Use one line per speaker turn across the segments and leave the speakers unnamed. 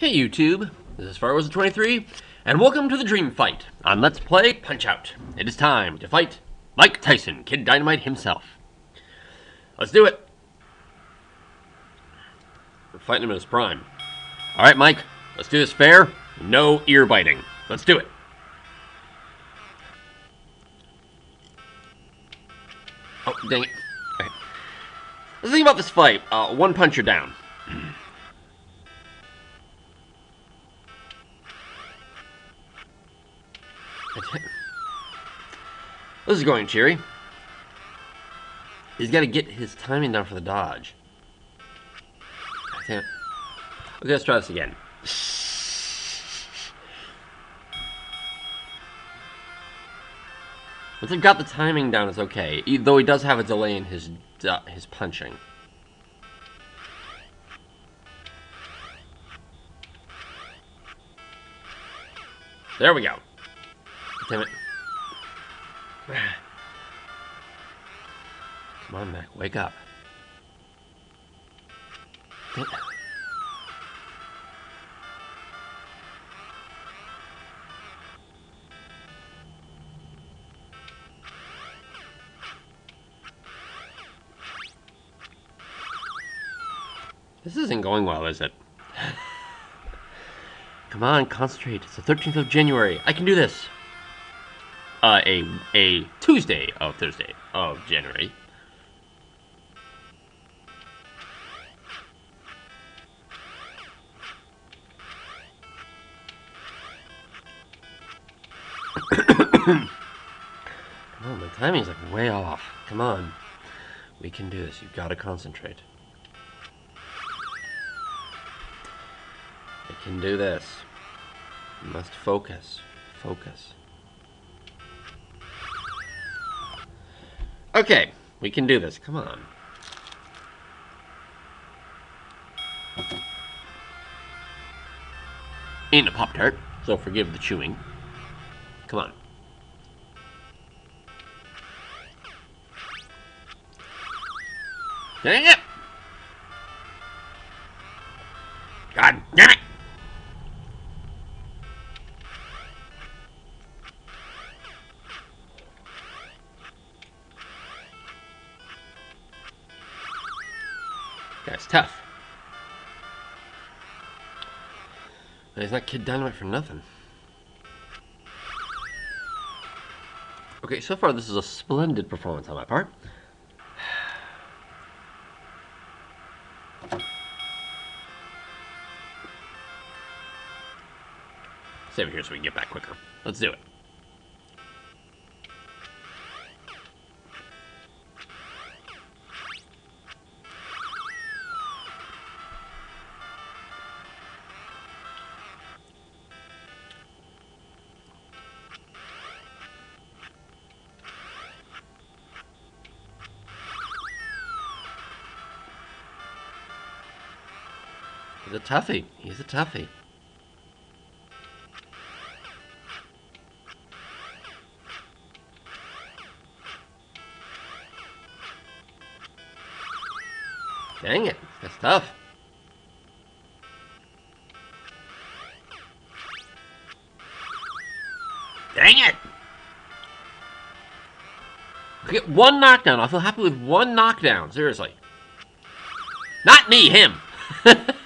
Hey YouTube, this is Far 23 and welcome to the Dream Fight on Let's Play Punch Out. It is time to fight Mike Tyson, Kid Dynamite himself. Let's do it. We're fighting him in his prime. Alright Mike, let's do this fair. No ear biting. Let's do it. Oh, dang it. Okay. The thing about this fight, uh, one puncher down. This is going cheery. He's got to get his timing down for the dodge. Okay, let's try this again. Once I've got the timing down, it's okay. Though he does have a delay in his uh, his punching. There we go. Damn it. Come on, Mac, wake up. This isn't going well, is it? Come on, concentrate. It's the 13th of January. I can do this. Uh, a, a Tuesday of Thursday of January. Come on, my timing's like way off. Come on. We can do this. You've got to concentrate. I can do this. You must focus. Focus. Okay, we can do this. Come on. Ain't a Pop Tart, so forgive the chewing. Come on. Dang it! God damn it! That's tough. he's not Kid Dynamite for nothing. Okay, so far this is a splendid performance on my part. Save it here so we can get back quicker. Let's do it. He's a toughie. He's a toughie. Dang it. That's tough. Dang it! Get one knockdown. I feel happy with one knockdown. Seriously. Not me, him.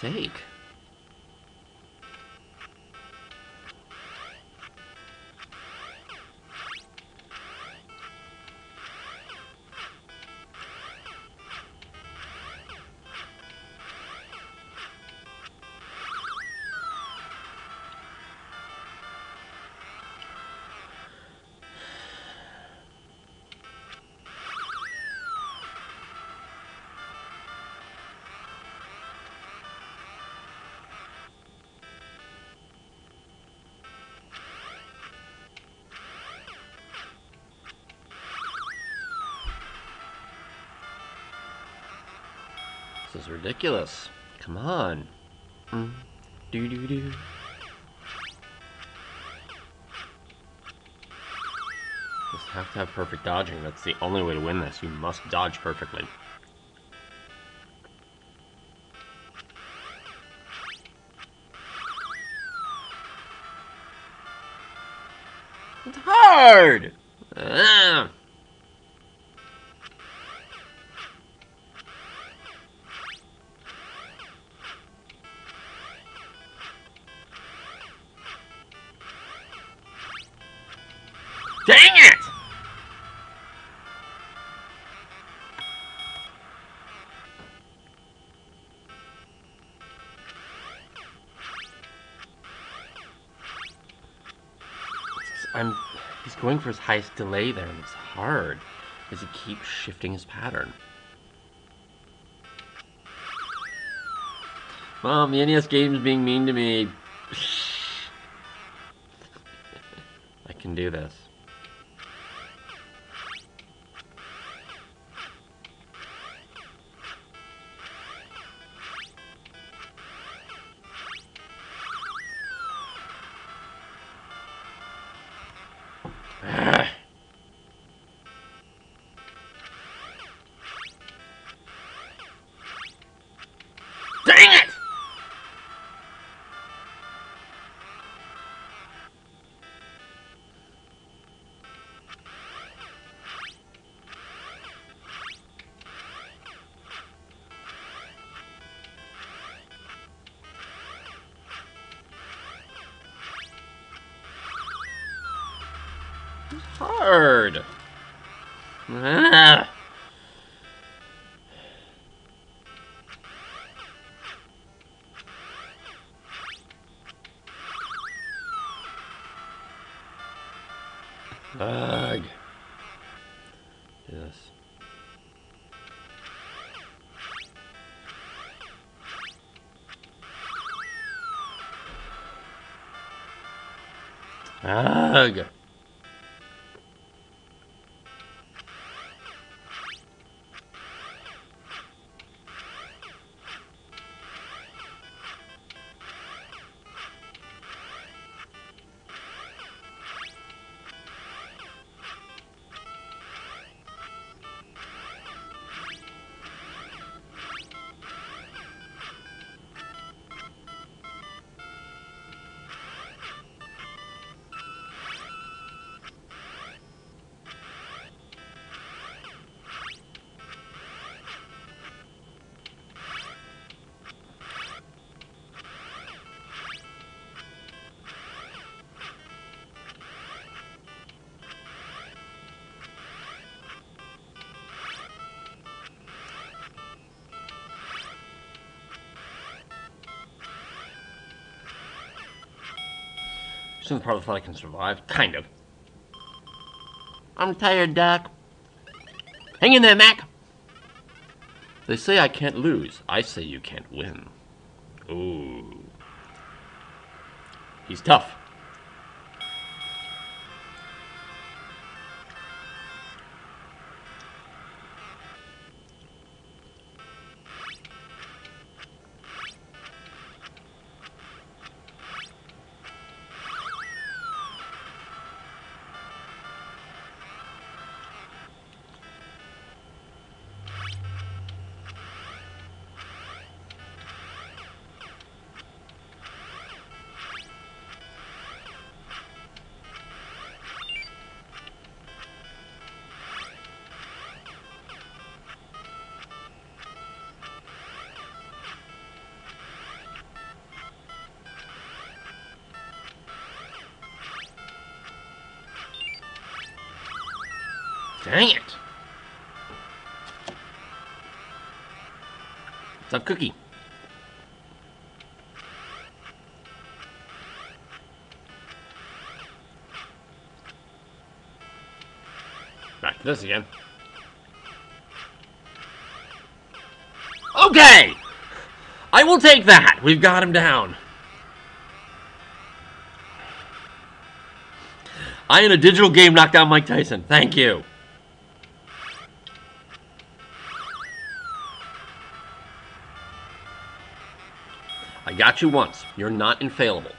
sake. Is ridiculous. Come on. Mm. Do do do. just have to have perfect dodging. That's the only way to win this. You must dodge perfectly. It's hard! Ah. I'm. He's going for his highest delay there, and it's hard as he keeps shifting his pattern. Mom, the NES game's being mean to me. I can do this. Hard. Ah. Ugh. Yes. Ugh. Some probably thought I can survive. Kind of. I'm tired, Doc. Hang in there, Mac. They say I can't lose. I say you can't win. Ooh. He's tough. Dang it. What's up, Cookie? Back to this again. Okay! I will take that. We've got him down. I in a digital game knocked out Mike Tyson. Thank you. got you once. You're not infallible.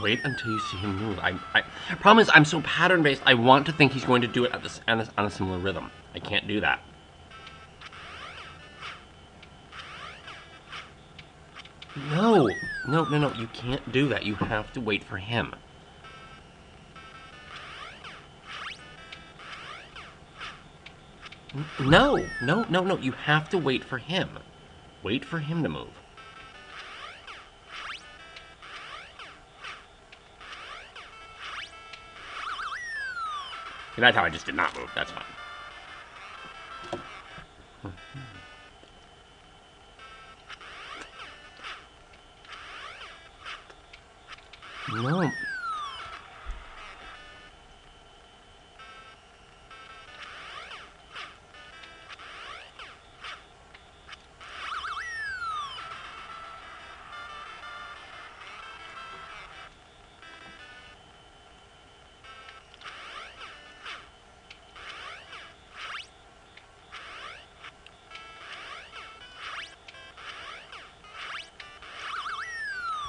Wait until you see him move. I, I I'm so pattern based. I want to think he's going to do it at this on a, on a similar rhythm. I can't do that. No, no, no, no. You can't do that. You have to wait for him. No, no, no, no. You have to wait for him. Wait for him to move. That's how I just did not move. That's fine. Hmm. No.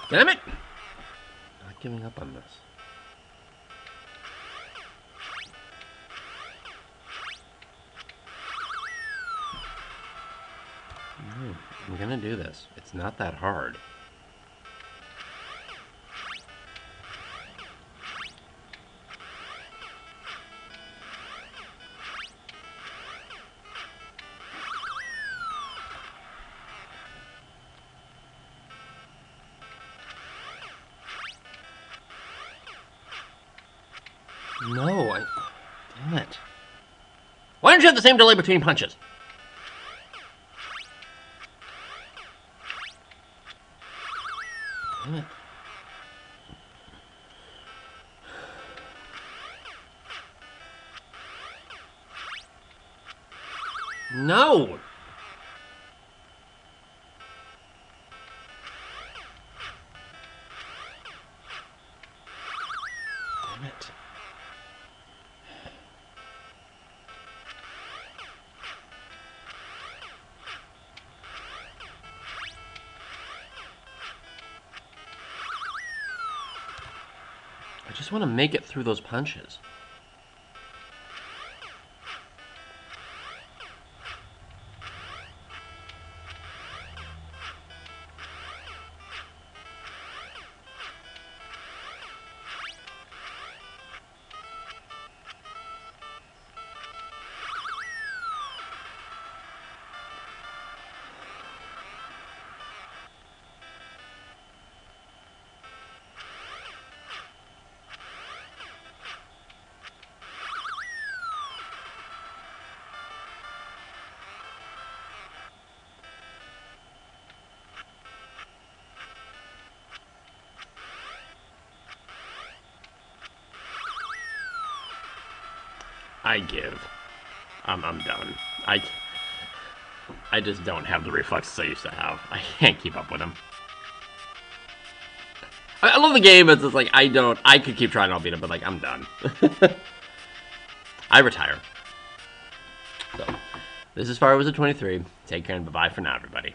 Damn it! Not giving up on this. Hmm, I'm gonna do this. It's not that hard. No, I... Damn it. Why don't you have the same delay between punches? Damn it. No! Just want to make it through those punches. I give. I'm, I'm done. I, I just don't have the reflexes I used to have. I can't keep up with them. I, I love the game, it's like, I don't, I could keep trying, I'll beat him, but like, I'm done. I retire. So, this is Firewizard 23. Take care and bye-bye for now, everybody.